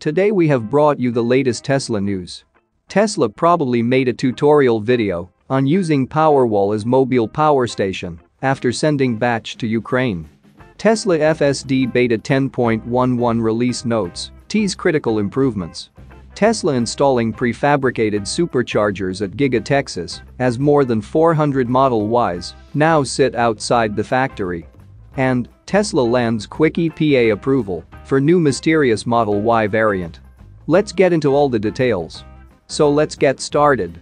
Today we have brought you the latest Tesla news. Tesla probably made a tutorial video on using Powerwall as mobile power station after sending batch to Ukraine. Tesla FSD Beta 10.11 release notes tease critical improvements. Tesla installing prefabricated superchargers at Giga Texas as more than 400 Model Ys now sit outside the factory. And Tesla lands quick EPA approval for new mysterious Model Y variant. Let's get into all the details. So let's get started.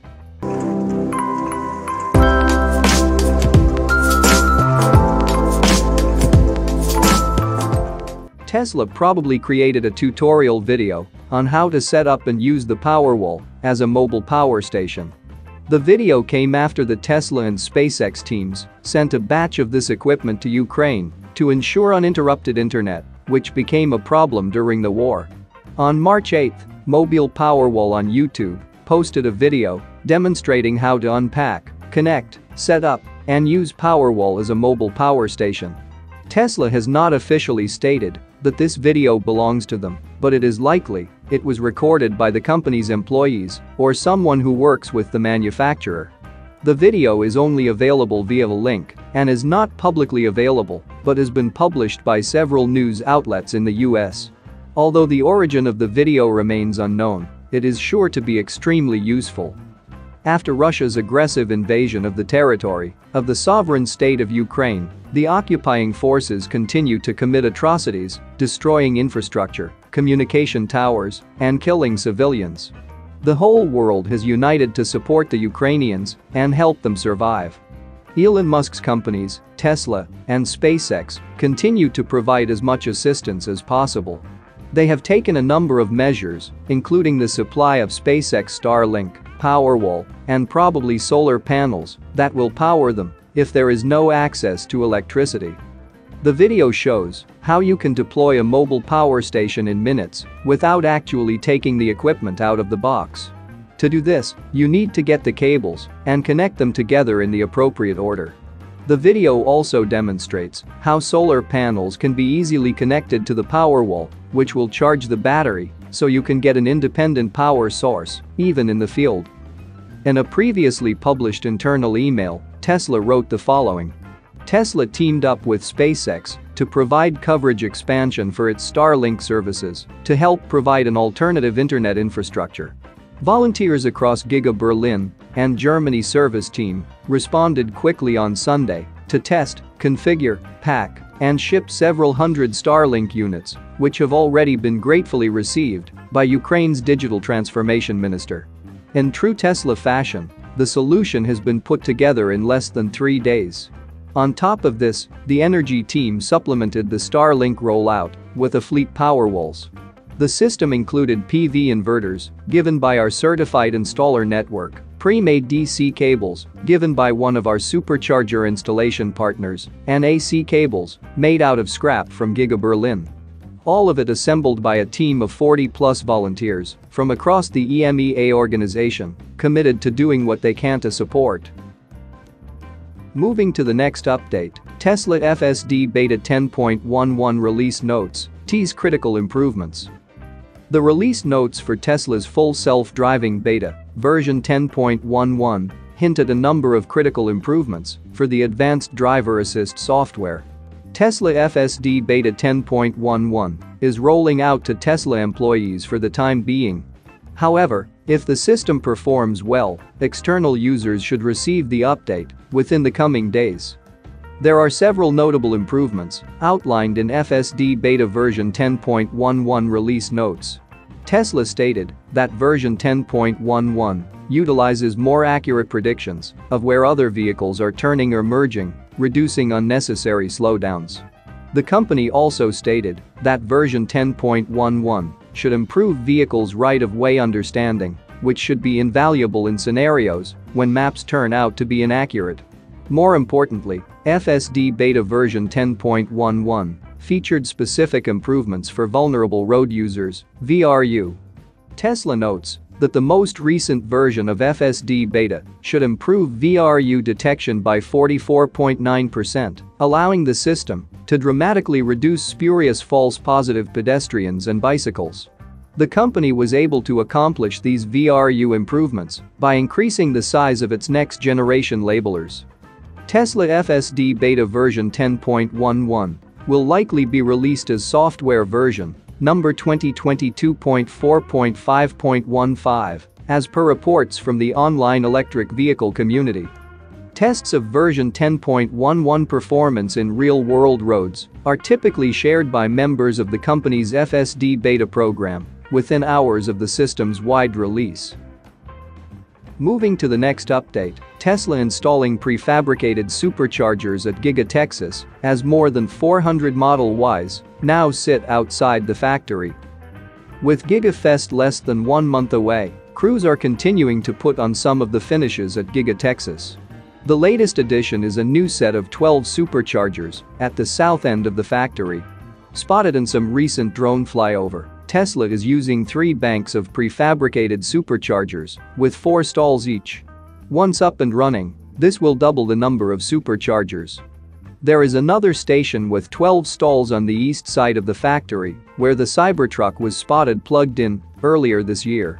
Tesla probably created a tutorial video on how to set up and use the Powerwall as a mobile power station. The video came after the Tesla and SpaceX teams sent a batch of this equipment to Ukraine to ensure uninterrupted internet, which became a problem during the war. On March 8, Mobile Powerwall on YouTube posted a video demonstrating how to unpack, connect, set up, and use Powerwall as a mobile power station. Tesla has not officially stated that this video belongs to them, but it is likely it was recorded by the company's employees or someone who works with the manufacturer. The video is only available via a link and is not publicly available but has been published by several news outlets in the US. Although the origin of the video remains unknown, it is sure to be extremely useful. After Russia's aggressive invasion of the territory of the sovereign state of Ukraine, the occupying forces continue to commit atrocities, destroying infrastructure, communication towers, and killing civilians. The whole world has united to support the Ukrainians and help them survive. Elon Musk's companies, Tesla and SpaceX, continue to provide as much assistance as possible. They have taken a number of measures, including the supply of SpaceX Starlink, Powerwall, and probably solar panels that will power them if there is no access to electricity. The video shows how you can deploy a mobile power station in minutes without actually taking the equipment out of the box. To do this, you need to get the cables and connect them together in the appropriate order. The video also demonstrates how solar panels can be easily connected to the power wall, which will charge the battery so you can get an independent power source, even in the field. In a previously published internal email, Tesla wrote the following. Tesla teamed up with SpaceX to provide coverage expansion for its Starlink services to help provide an alternative internet infrastructure. Volunteers across Giga Berlin and Germany service team responded quickly on Sunday to test, configure, pack, and ship several hundred Starlink units, which have already been gratefully received by Ukraine's digital transformation minister. In true Tesla fashion, the solution has been put together in less than three days. On top of this, the energy team supplemented the Starlink rollout with a fleet Powerwalls. The system included PV inverters, given by our certified installer network, pre-made DC cables, given by one of our supercharger installation partners, and AC cables, made out of scrap from Giga Berlin. All of it assembled by a team of 40 plus volunteers from across the EMEA organization, committed to doing what they can to support. Moving to the next update, Tesla FSD Beta 10.11 release notes tease critical improvements. The release notes for Tesla's full self-driving beta, version 10.11, hinted a number of critical improvements for the advanced driver assist software Tesla FSD Beta 10.11 is rolling out to Tesla employees for the time being. However, if the system performs well, external users should receive the update within the coming days. There are several notable improvements outlined in FSD Beta version 10.11 release notes. Tesla stated that version 10.11 utilizes more accurate predictions of where other vehicles are turning or merging reducing unnecessary slowdowns. The company also stated that version 10.11 should improve vehicles' right-of-way understanding, which should be invaluable in scenarios when maps turn out to be inaccurate. More importantly, FSD Beta version 10.11 featured specific improvements for vulnerable road users, VRU. Tesla notes that the most recent version of FSD Beta should improve VRU detection by 44.9%, allowing the system to dramatically reduce spurious false positive pedestrians and bicycles. The company was able to accomplish these VRU improvements by increasing the size of its next-generation labelers. Tesla FSD Beta version 10.11 will likely be released as software version number 2022.4.5.15 as per reports from the online electric vehicle community. Tests of version 10.11 performance in real-world roads are typically shared by members of the company's FSD beta program within hours of the system's wide release. Moving to the next update, Tesla installing prefabricated superchargers at Giga Texas as more than 400 Model Ys now sit outside the factory. With GigaFest less than one month away, crews are continuing to put on some of the finishes at Giga Texas. The latest addition is a new set of 12 superchargers at the south end of the factory. Spotted in some recent drone flyover, Tesla is using three banks of prefabricated superchargers with four stalls each. Once up and running, this will double the number of superchargers. There is another station with 12 stalls on the east side of the factory where the Cybertruck was spotted plugged in earlier this year.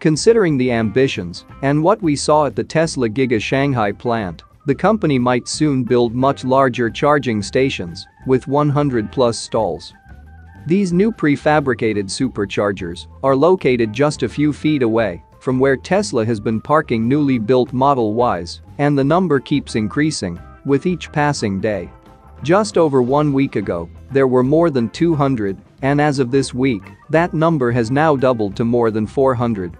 Considering the ambitions and what we saw at the Tesla Giga Shanghai plant, the company might soon build much larger charging stations with 100 plus stalls. These new prefabricated superchargers are located just a few feet away from where Tesla has been parking newly built Model Ys, and the number keeps increasing with each passing day. Just over one week ago, there were more than 200, and as of this week, that number has now doubled to more than 400.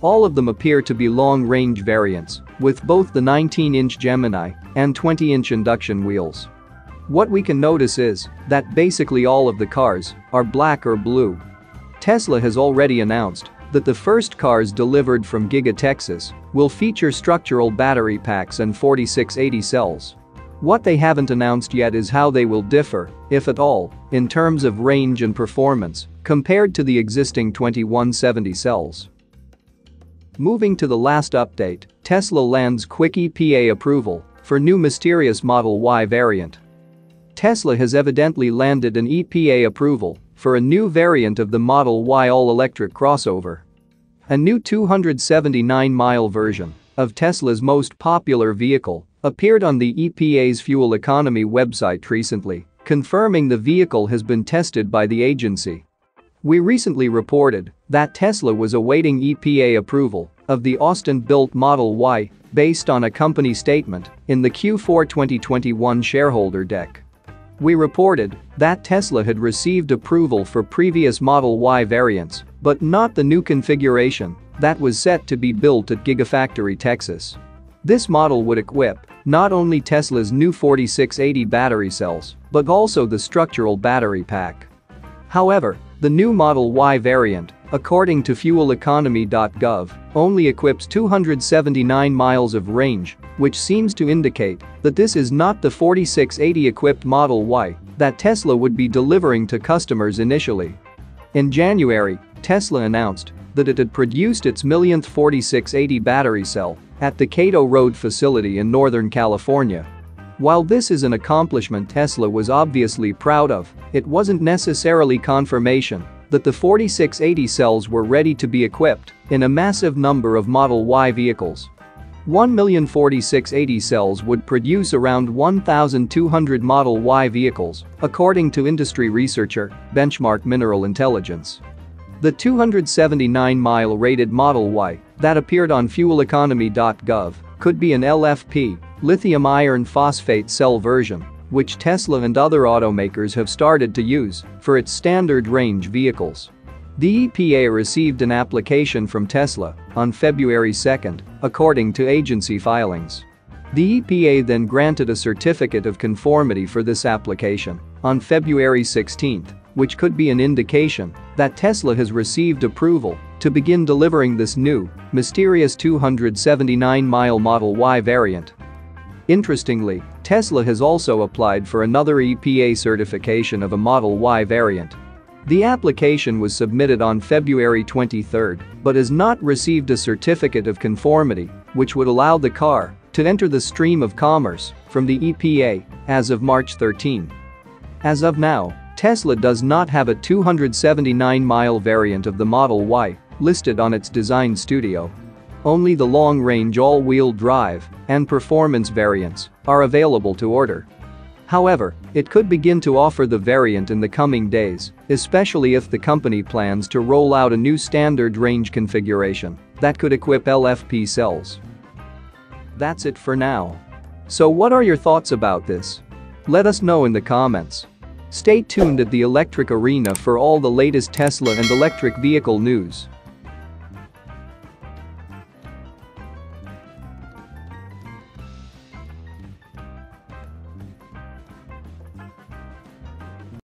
All of them appear to be long-range variants, with both the 19-inch Gemini and 20-inch induction wheels. What we can notice is that basically all of the cars are black or blue. Tesla has already announced that the first cars delivered from Giga Texas will feature structural battery packs and 4680 cells. What they haven't announced yet is how they will differ, if at all, in terms of range and performance compared to the existing 2170 cells. Moving to the last update, Tesla lands quick EPA approval for new mysterious Model Y variant. Tesla has evidently landed an EPA approval for a new variant of the Model Y all-electric crossover. A new 279-mile version of Tesla's most popular vehicle appeared on the EPA's fuel economy website recently, confirming the vehicle has been tested by the agency. We recently reported that Tesla was awaiting EPA approval of the Austin-built Model Y based on a company statement in the Q4 2021 shareholder deck. We reported that Tesla had received approval for previous Model Y variants, but not the new configuration that was set to be built at Gigafactory Texas. This model would equip not only Tesla's new 4680 battery cells, but also the structural battery pack. However, the new Model Y variant, according to fueleconomy.gov, only equips 279 miles of range which seems to indicate that this is not the 4680 equipped Model Y that Tesla would be delivering to customers initially. In January, Tesla announced that it had produced its millionth 4680 battery cell at the Kato Road facility in Northern California. While this is an accomplishment Tesla was obviously proud of, it wasn't necessarily confirmation that the 4680 cells were ready to be equipped in a massive number of Model Y vehicles. 1,046,80 cells would produce around 1,200 Model Y vehicles, according to industry researcher Benchmark Mineral Intelligence. The 279-mile rated Model Y that appeared on fueleconomy.gov could be an LFP, lithium iron phosphate cell version, which Tesla and other automakers have started to use for its standard range vehicles. The EPA received an application from Tesla on February 2, according to agency filings. The EPA then granted a certificate of conformity for this application on February 16, which could be an indication that Tesla has received approval to begin delivering this new, mysterious 279-mile Model Y variant. Interestingly, Tesla has also applied for another EPA certification of a Model Y variant the application was submitted on February 23 but has not received a certificate of conformity, which would allow the car to enter the stream of commerce from the EPA as of March 13. As of now, Tesla does not have a 279-mile variant of the Model Y listed on its design studio. Only the long-range all-wheel drive and performance variants are available to order. However, it could begin to offer the variant in the coming days, especially if the company plans to roll out a new standard range configuration that could equip LFP cells. That's it for now. So what are your thoughts about this? Let us know in the comments. Stay tuned at the Electric Arena for all the latest Tesla and electric vehicle news.